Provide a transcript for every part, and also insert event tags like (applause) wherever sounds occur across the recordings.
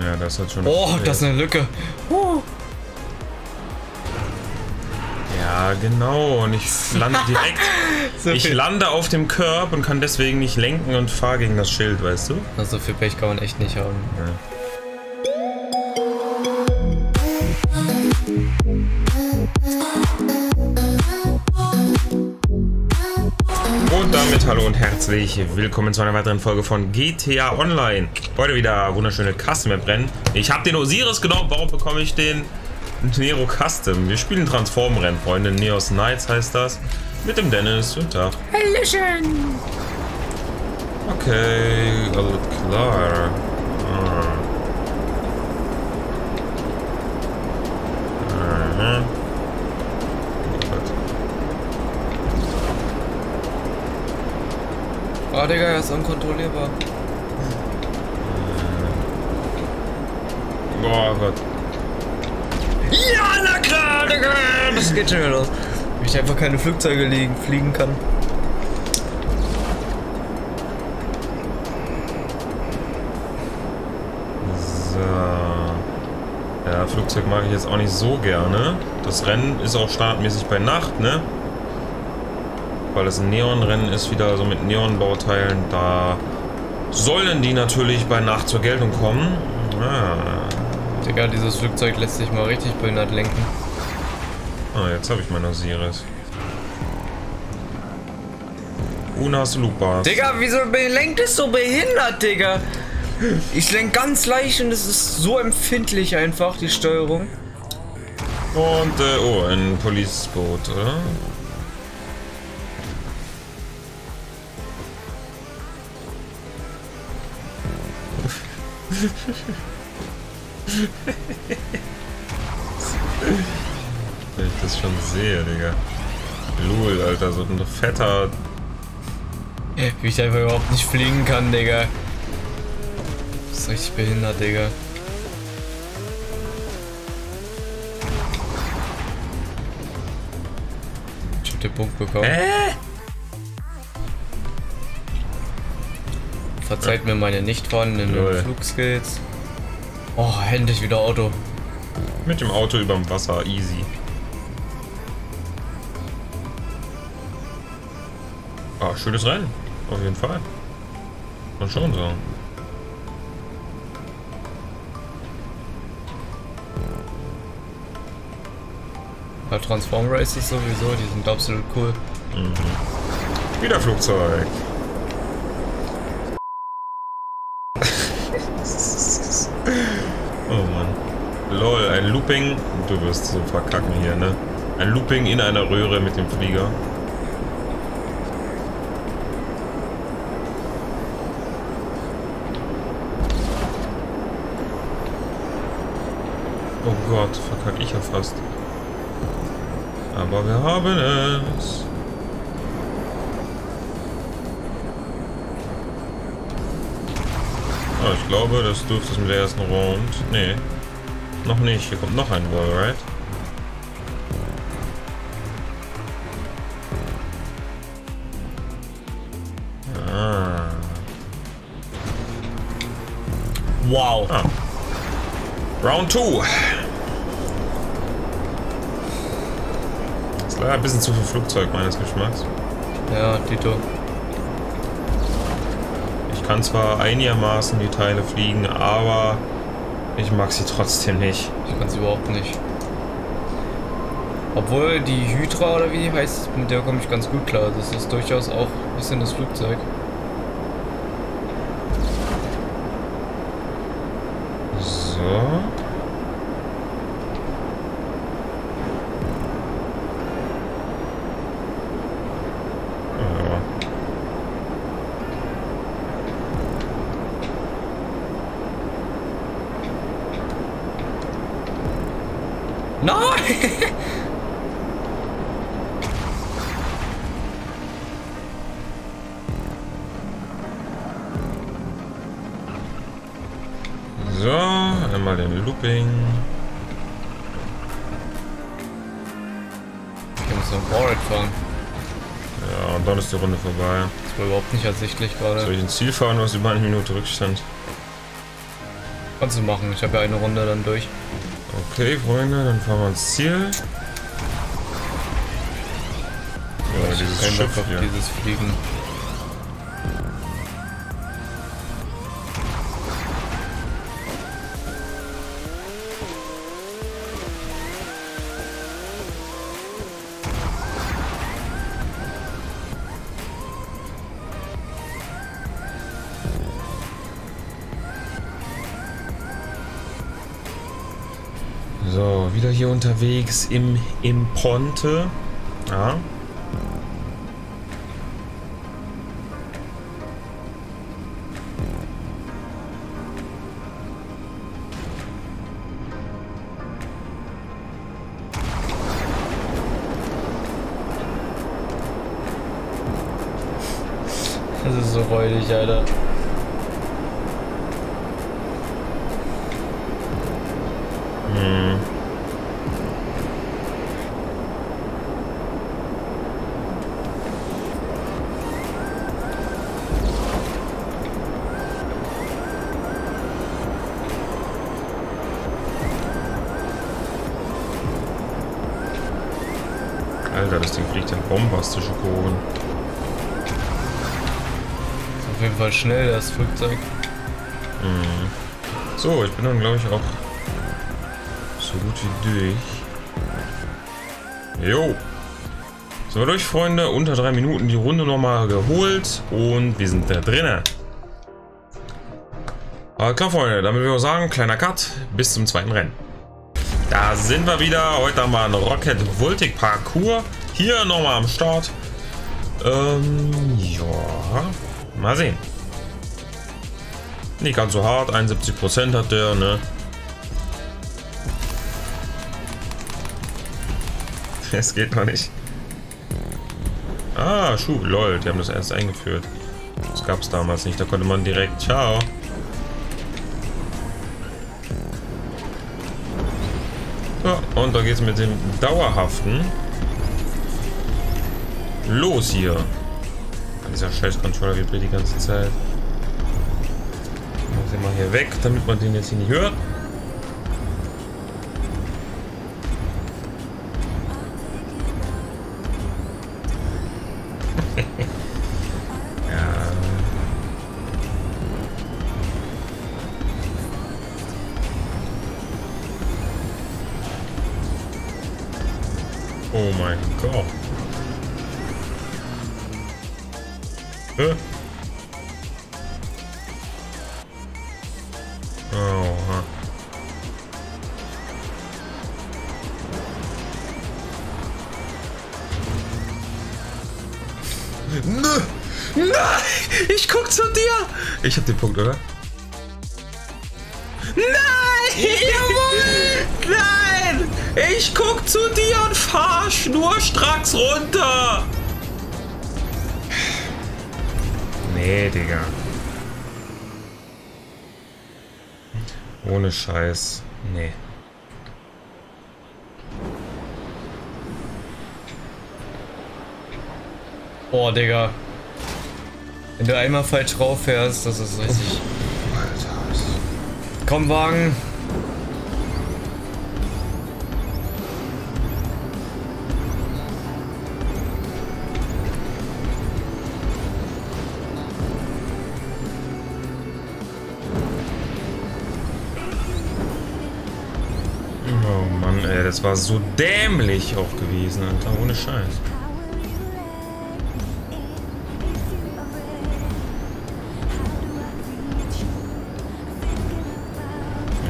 Ja, das hat schon. Oh, das ist eine Lücke. Uh. Ja, genau. Und ich lande direkt. (laughs) So ich lande auf dem Curb und kann deswegen nicht lenken und fahre gegen das Schild, weißt du? Na, so viel Pech kann man echt nicht haben. Und hallo und herzlich willkommen zu einer weiteren Folge von GTA Online. Heute wieder wunderschöne Custom-Rennen. Ich habe den Osiris genommen. Warum bekomme ich den Nero Custom? Wir spielen Transform-Rennen, Freunde. Neos Knights heißt das. Mit dem Dennis. Guten Tag. Hallöchen! Okay, alles klar. Oh, Digga, er ist unkontrollierbar. Boah Gott. Ja, na klar, Digga! Das geht schon wieder los. Wie ich einfach keine Flugzeuge liegen, fliegen kann. So. Ja, Flugzeug mag ich jetzt auch nicht so gerne. Das Rennen ist auch startmäßig bei Nacht, ne? Weil es ein Neonrennen ist, wieder so mit Neonbauteilen. Da sollen die natürlich bei Nacht zur Geltung kommen. Ah, Digga, dieses Flugzeug lässt sich mal richtig behindert lenken. ah jetzt habe ich meinen Osiris. Unas Lupas. Digga, wieso lenkt es so behindert, Digga? Ich lenk ganz leicht und es ist so empfindlich einfach, die Steuerung. Und, äh, oh, ein Polizeiboot, oder? Wenn ich das schon sehe, Digga. Lul, Alter, so ein fetter. Wie ich einfach überhaupt nicht fliegen kann, Digga. Das ist richtig behindert, Digga. Ich hab den Punkt bekommen. Hä? Verzeiht mir meine nicht vorhandenen. Flugskills. Oh, endlich wieder Auto. Mit dem Auto überm Wasser, easy. Ah, schönes Rennen. Auf jeden Fall. Mal schon so. Ja, Transform Races sowieso, die sind absolut cool. Wieder Flugzeug. Oh Mann. Lol, ein Looping. Du wirst so verkacken hier, ne? Ein Looping in einer Röhre mit dem Flieger. Oh Gott, verkack ich ja fast. Aber wir haben es. Ah, ich glaube, das dürfte es mit der ersten Round. Nee. Noch nicht. Hier kommt noch ein Wallride. Ah. Wow. ah. Round 2. Ist leider ein bisschen zu viel Flugzeug meines Geschmacks. Ja, Tito. Ich kann zwar einigermaßen die Teile fliegen, aber ich mag sie trotzdem nicht. Ich kann es überhaupt nicht. Obwohl die Hydra oder wie die heißt, mit der komme ich ganz gut klar. Das ist durchaus auch ein bisschen das Flugzeug. So. Looping. Ich muss noch Warrant fahren. Ja, und dann ist die Runde vorbei. Das war überhaupt nicht ersichtlich Soll gerade. ich ins Ziel fahren, was über eine Minute Rückstand? Kannst du machen, ich habe ja eine Runde dann durch. Okay, Freunde, dann fahren wir ins Ziel. Ja, dieses Schiff hier. dieses Fliegen. Unterwegs im, im Ponte. Ja. Das ist so räudig, Alter. Bombastische Kurven. Ist auf jeden Fall schnell, das Flugzeug. So, ich bin dann glaube ich auch so gut wie durch. Jo. Sind wir durch, Freunde. Unter drei Minuten die Runde nochmal geholt und wir sind da drinnen. Aber klar, Freunde, damit würde ich auch sagen, kleiner Cut bis zum zweiten Rennen. Da sind wir wieder. Heute haben wir einen Rocket Voltic Parcours. Hier nochmal am Start. Ähm, ja. Mal sehen. Nicht ganz so hart, 71% hat der, ne? (laughs) Es geht noch nicht. Ah, Schuh, lol, die haben das erst eingeführt. Das gab es damals nicht, da konnte man direkt, ciao. So, und da geht's mit dem Dauerhaften los hier. Dieser scheiß Controller vibriert die ganze Zeit. Muss ich mal hier weg, damit man den jetzt hier nicht hört. (laughs) Oh mein Gott. Oha. Nö! Nein! Ich guck zu dir! Ich hab den Punkt, oder? Nein! Jawohl! Nein! Ich guck zu dir und fahr schnurstracks runter! Nee, Digga. Ohne Scheiß. Nee. Boah, Digga. Wenn du einmal falsch rauf fährst, das ist richtig. Alter. Komm, Wagen. Das war so dämlich auch gewesen, Alter. Ohne Scheiß.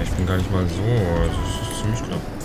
Ich bin gar nicht mal so. Also, das ist ziemlich klar.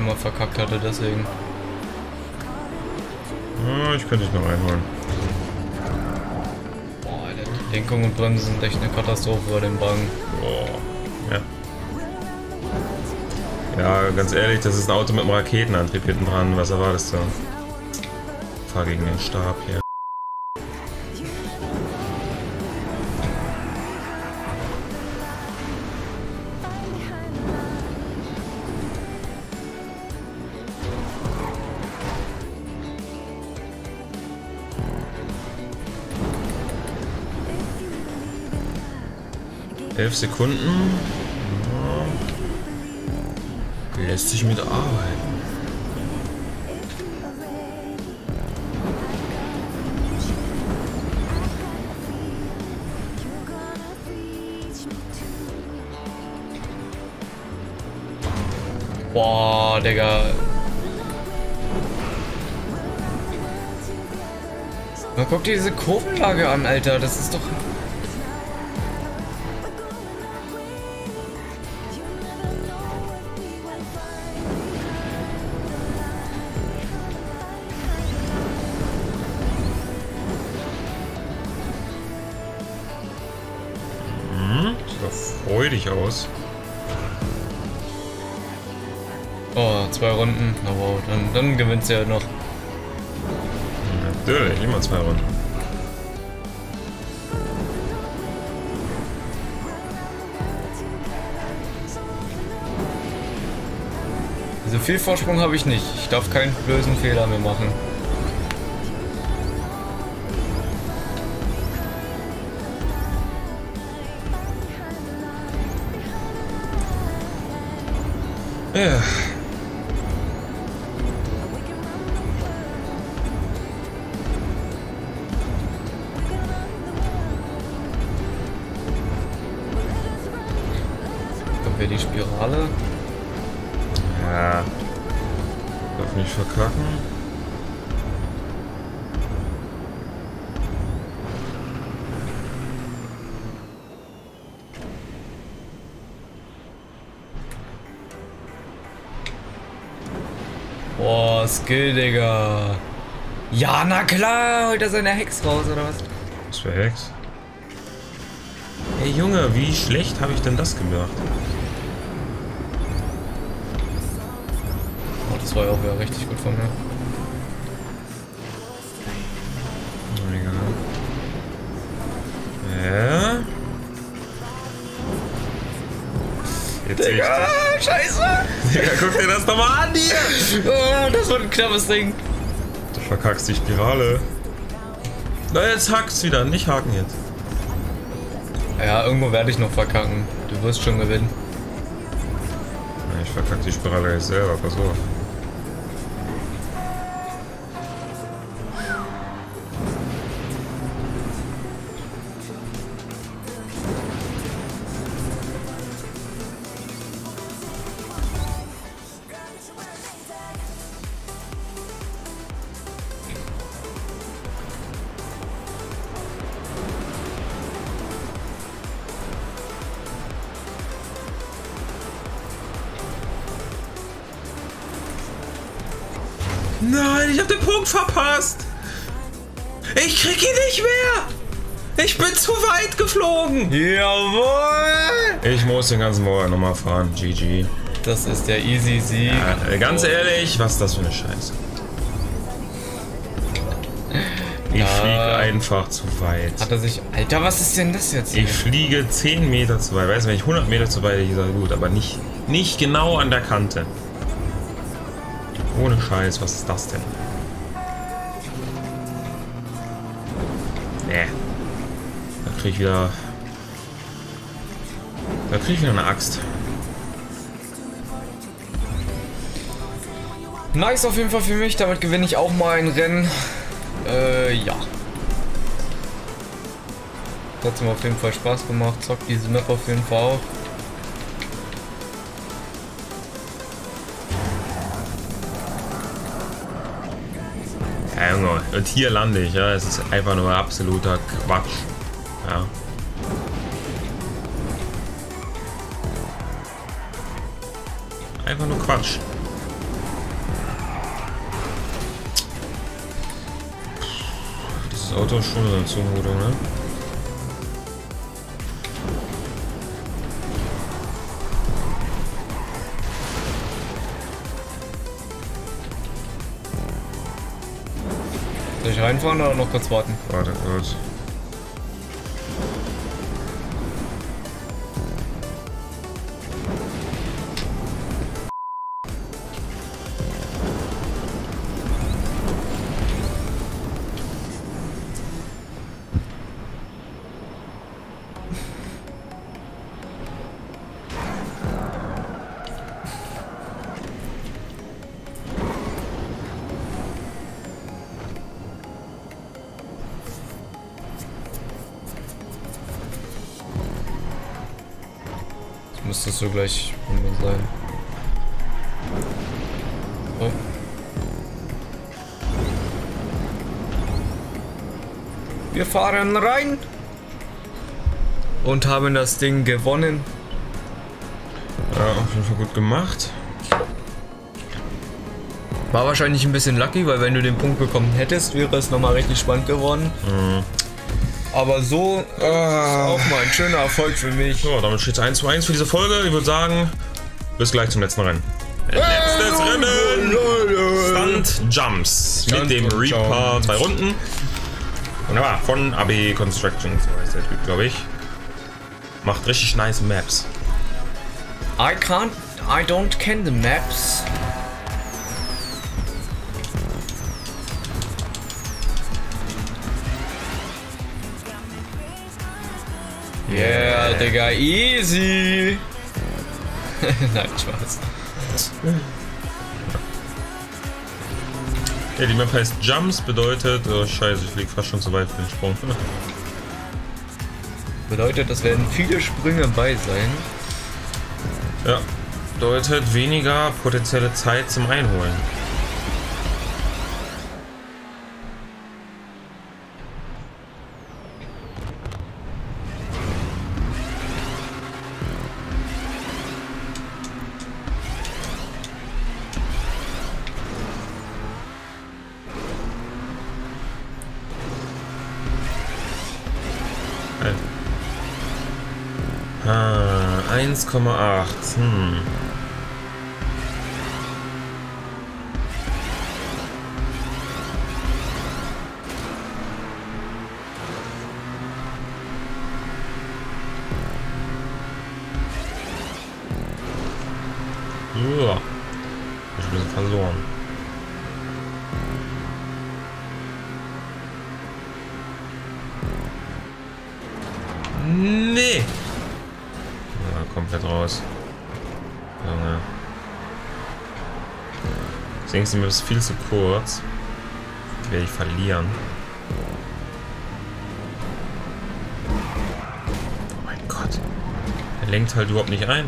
Einmal verkackt hatte, deswegen. Ah, ich könnte dich noch einholen. Boah, Alter, die Lenkung und Bremsen sind echt eine Katastrophe bei dem Wagen. Boah. Ja. Ja, ganz ehrlich, das ist ein Auto mit einem Raketenantrieb hinten dran. Was erwartest du? fahr gegen den Stab hier. Elf Sekunden. Ja. Lässt sich mit arbeiten. Boah, Digga. Na, guck dir diese Kurvenlage an, Alter. Das ist doch... Na wow, dann, dann gewinnt sie ja noch. Natürlich, immer zwei Runden. So viel Vorsprung habe ich nicht. Ich darf keinen bösen Fehler mehr machen. Ja. Boah, Skill, Digga. Ja, na klar, holt er seine Hex raus, oder was? Was für Hex? Ey Junge, wie schlecht habe ich denn das gemacht? Oh, das war ja auch wieder richtig gut von mir. Egal. Ja. Jetzt sehe ich das. scheiße! Digga, guck dir das doch mal an hier! Oh, das wird ein knappes Ding. Du verkackst die Spirale. Na, jetzt hackst wieder, nicht haken jetzt. Ja, irgendwo werde ich noch verkacken. Du wirst schon gewinnen. Ich verkack die Spirale jetzt selber, pass auf. Ich bin zu weit geflogen. Jawohl! Ich muss den ganzen Morgen nochmal fahren. GG. Das ist der Easy Sieg. Ja, äh, ganz ehrlich, was ist das für eine Scheiße? Ich Ja. fliege einfach zu weit. Hat er sich. Alter, was ist denn das jetzt? hier? Ich fliege 10 Meter zu weit. Weißt du, wenn ich 100 Meter zu weit ich sage, gut, aber nicht, nicht genau an der Kante. Ohne Scheiß, was ist das denn? Krieg ich wieder. Da krieg ich wieder eine Axt. Nice auf jeden Fall für mich. Damit gewinne ich auch mal ein Rennen. Äh, ja. Hat mir auf jeden Fall Spaß gemacht. Zockt diese Map auf jeden Fall auch. Und hier lande ich, ja. Es ist einfach nur absoluter Quatsch. Ja. Einfach nur Quatsch. Dieses Auto ist schon eine Zumutung, ne? Soll ich reinfahren oder noch kurz warten? Warte kurz. Müsste gleich sein. Oh. Wir fahren rein und haben das Ding gewonnen. Ja, auf jeden Fall gut gemacht. War wahrscheinlich ein bisschen lucky, weil wenn du den Punkt bekommen hättest, wäre es nochmal richtig spannend geworden. Aber so äh, ist auch mal ein schöner Erfolg für mich. So, damit steht es 1 zu 1 für diese Folge. Ich würde sagen, bis gleich zum letzten Rennen. Letztes Rennen! Stunt Jumps mit dem Reaper, zwei Runden. Wunderbar, von AB Construction, so heißt der Typ, glaube ich. Macht richtig nice Maps. I can't, I don't can the maps. Yeah, Digga, easy. (laughs) Nein, Spaß. Ja, die Map heißt Jumps, bedeutet, oh scheiße, ich flieg fast schon zu weit für den Sprung. Bedeutet, es werden viele Sprünge bei sein. Ja, bedeutet weniger potenzielle Zeit zum Einholen. 1,8. Hm. Ja. Ich bin verloren. Nee. Komplett raus. Junge. Das mir, das ist viel zu kurz. Die werde ich verlieren. Oh mein Gott. Er lenkt halt überhaupt nicht ein.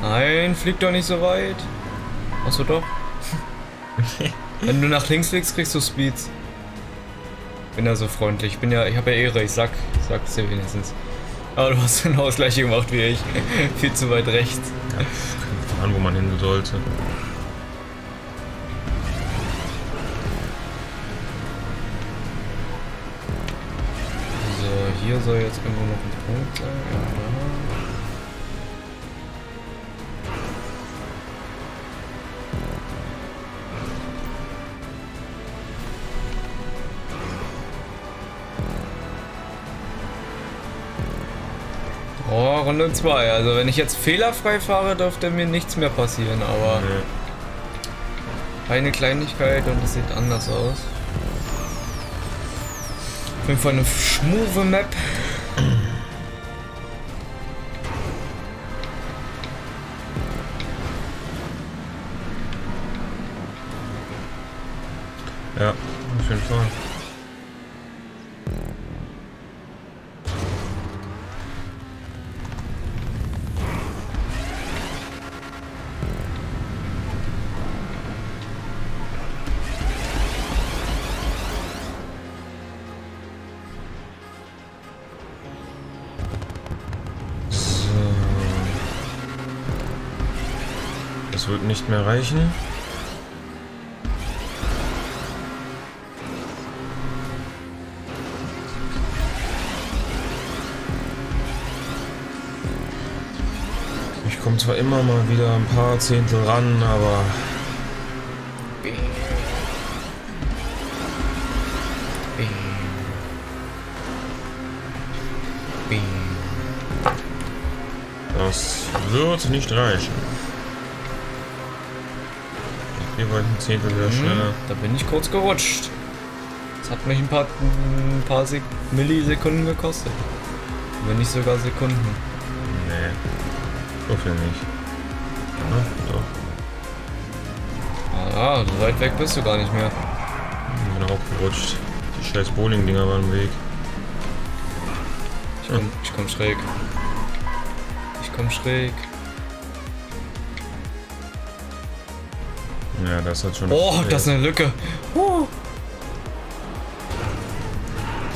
Nein, flieg doch nicht so weit. Achso, doch. (laughs) Wenn du nach links fliegst, kriegst du Speeds. Bin ja so freundlich. Ich bin ja, ich habe ja Ehre, ich sag, ich sag's dir wenigstens. Aber du hast genau das gleiche gemacht wie ich. (laughs) Viel zu weit rechts. Keine Ahnung, wo man hin sollte. So, hier soll jetzt irgendwo noch ein Punkt sein. Ja, Runde 2. Also wenn ich jetzt fehlerfrei fahre, dürfte mir nichts mehr passieren, aber Nee. eine Kleinigkeit und es sieht anders aus. Auf jeden Fall eine schmuve Map. Ja, auf jeden Fall. Wird nicht mehr reichen. Ich komme zwar immer mal wieder ein paar Zehntel ran, aber. Das wird nicht reichen. Hier war ich ein Zehntel wieder schneller. Da bin ich kurz gerutscht. Das hat mich ein paar, ein paar Sek Millisekunden gekostet. Wenn nicht sogar Sekunden. Nee. So viel nicht. Ja, doch. Ah, so weit weg bist du gar nicht mehr. Ich bin auch gerutscht. Die scheiß Bowling-Dinger waren im Weg. Ich komm, ich komm schräg. Ich komm schräg. Ja, das hat schon. Oh, das ist eine Lücke. Uh.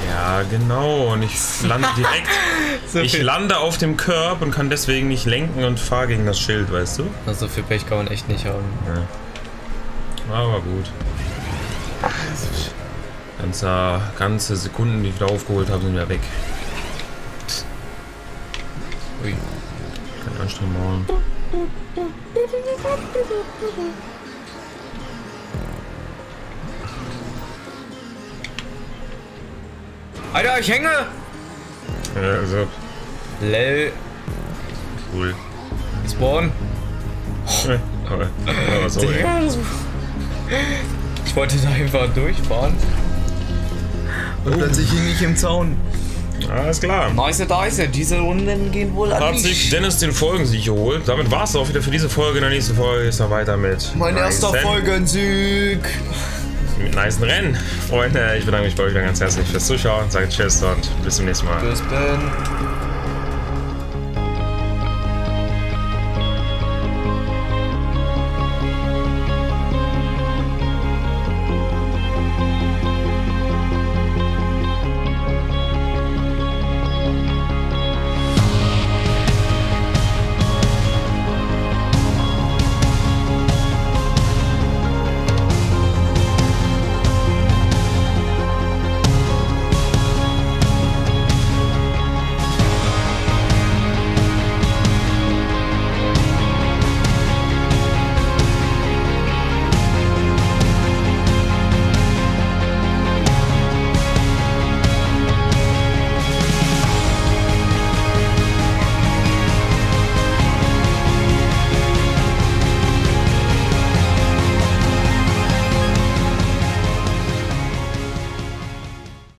Ja, genau. Und ich lande (laughs) direkt. So ich lande auf dem Curb und kann deswegen nicht lenken und fahre gegen das Schild, weißt du? also viel Pech kann man echt nicht haben. Ja. Aber gut. Ganze, ganze Sekunden, die ich wieder aufgeholt habe, sind wieder weg. Ich hänge! Ja, also, Lel. cool. Spawn. Aber, aber so, ey. Digga, das- Ich wollte da einfach durchfahren. Und plötzlich hing ich im Zaun. Alles klar. Nice, nice. Diese Runden gehen wohl an Hat sich. Dennis den Folgensieg geholt. Damit war es auch wieder für diese Folge. In der nächsten Folge ist noch weiter mit. Mein erster Folgensieg. Mit nicen Rennen. Freunde, ich bedanke mich bei euch ganz herzlich fürs Zuschauen. Sage Tschüss und bis zum nächsten Mal. Bis Ben.